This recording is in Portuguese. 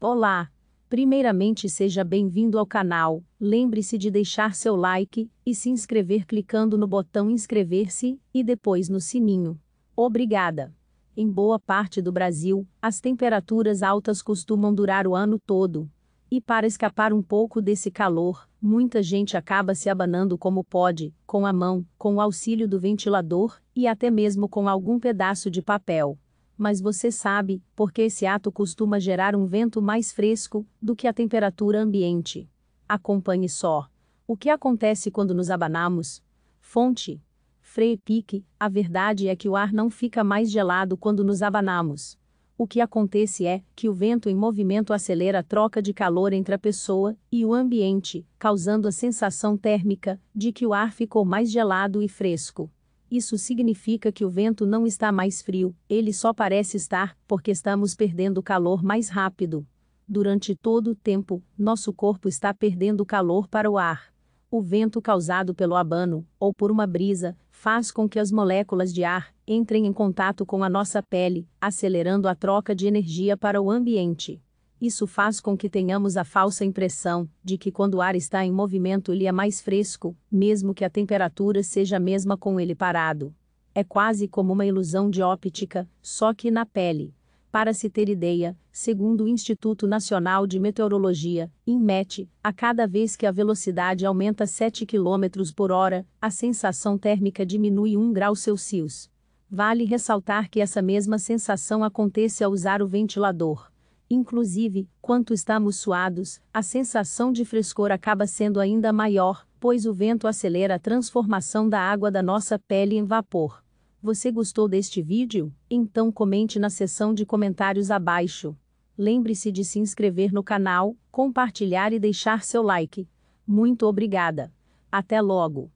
Olá! Primeiramente, seja bem-vindo ao canal. Lembre-se de deixar seu like e se inscrever clicando no botão inscrever-se e depois no sininho. Obrigada! Em boa parte do Brasil, as temperaturas altas costumam durar o ano todo. E para escapar um pouco desse calor, muita gente acaba se abanando como pode, com a mão, com o auxílio do ventilador e até mesmo com algum pedaço de papel mas você sabe, porque esse ato costuma gerar um vento mais fresco do que a temperatura ambiente. Acompanhe só. O que acontece quando nos abanamos? Fonte. Frei Pique, a verdade é que o ar não fica mais gelado quando nos abanamos. O que acontece é que o vento em movimento acelera a troca de calor entre a pessoa e o ambiente, causando a sensação térmica de que o ar ficou mais gelado e fresco. Isso significa que o vento não está mais frio, ele só parece estar, porque estamos perdendo calor mais rápido. Durante todo o tempo, nosso corpo está perdendo calor para o ar. O vento causado pelo abano, ou por uma brisa, faz com que as moléculas de ar entrem em contato com a nossa pele, acelerando a troca de energia para o ambiente. Isso faz com que tenhamos a falsa impressão de que quando o ar está em movimento ele é mais fresco, mesmo que a temperatura seja a mesma com ele parado. É quase como uma ilusão de óptica, só que na pele. Para se ter ideia, segundo o Instituto Nacional de Meteorologia, INMET, a cada vez que a velocidade aumenta 7 km por hora, a sensação térmica diminui 1 grau Celsius. Vale ressaltar que essa mesma sensação acontece ao usar o ventilador. Inclusive, quanto estamos suados, a sensação de frescor acaba sendo ainda maior, pois o vento acelera a transformação da água da nossa pele em vapor. Você gostou deste vídeo? Então comente na seção de comentários abaixo. Lembre-se de se inscrever no canal, compartilhar e deixar seu like. Muito obrigada. Até logo!